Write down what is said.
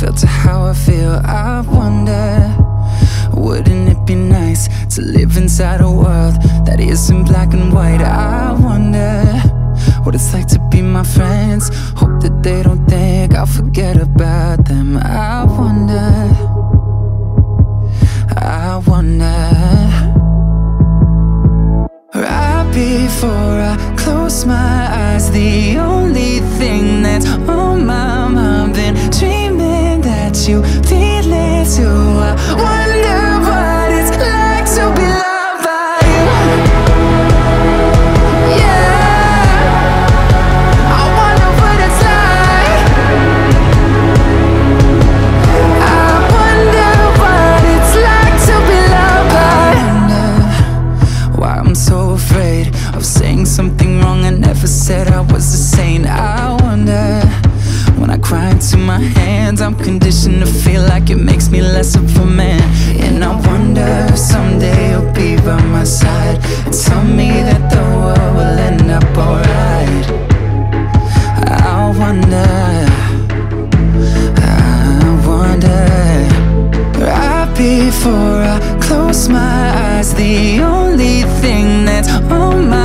felt to how I feel? I wonder Wouldn't it be nice to live inside a world That isn't black and white? I wonder What it's like to be my friends. Hope that they don't think I'll forget about them. I wonder I wonder. Right before I close my eyes The only thing that's on my mind Been dreaming that you something wrong. I never said I was the saint I wonder When I cry into my hands I'm conditioned to feel like it makes me less of a man. And I wonder if someday you'll be by my side And tell me that the world will end up alright. I wonder I wonder. Right before I close my eyes The only thing that's on my